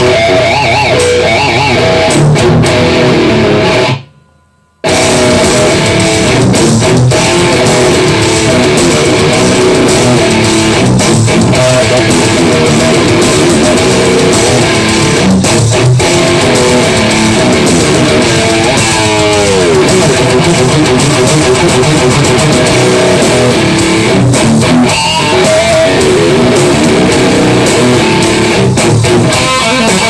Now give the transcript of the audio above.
Yeah.